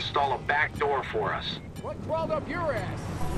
install a back door for us. What crawled up your ass?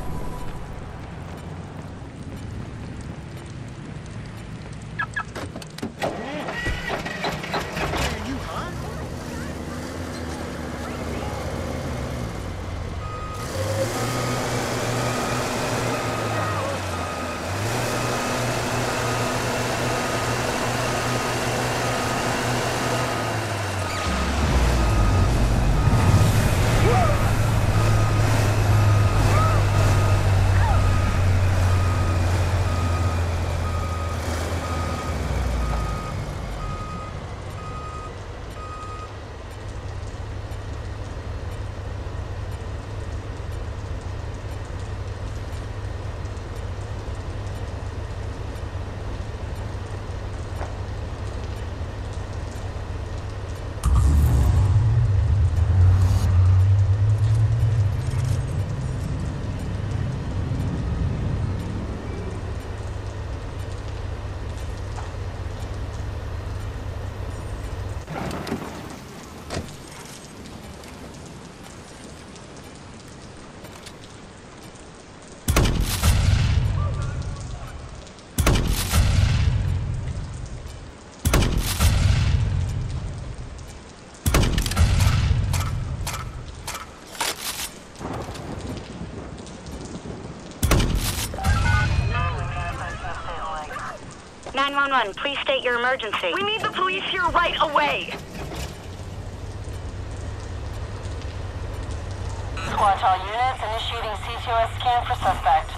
Nine one one. Please state your emergency. We need the police here right away. Squad all units, initiating CTOS scan for suspect.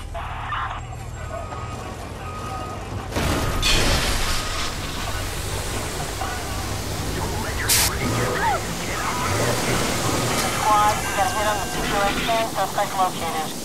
Squad, we got hit on the CTOS scan, suspect located.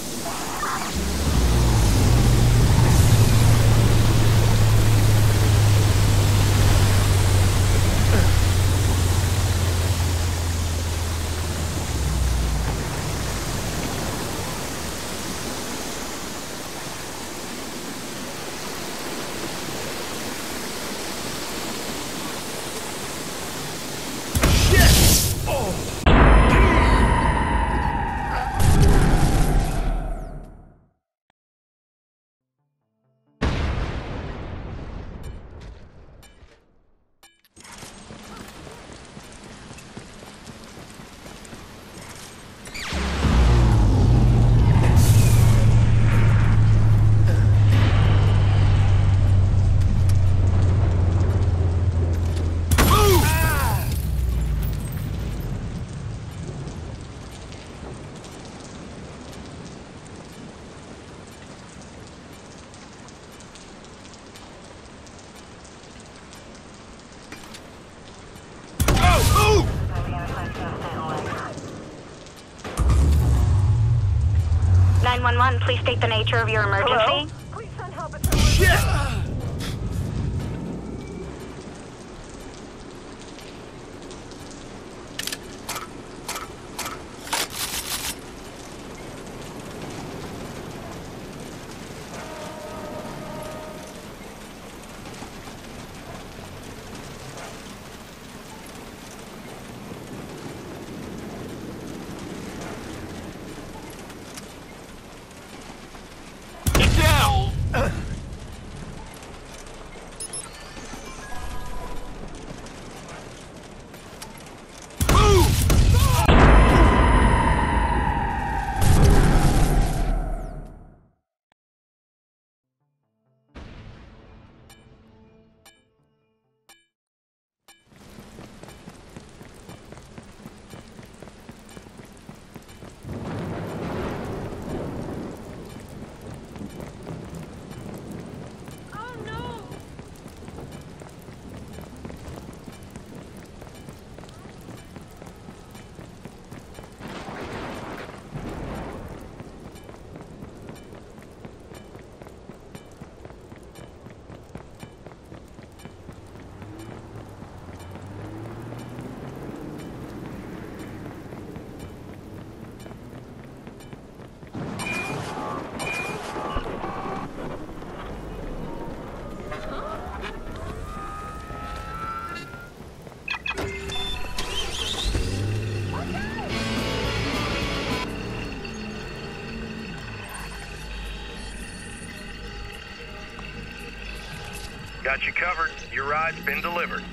Nine one one. Please state the nature of your emergency. Please send Got you covered. Your ride's been delivered.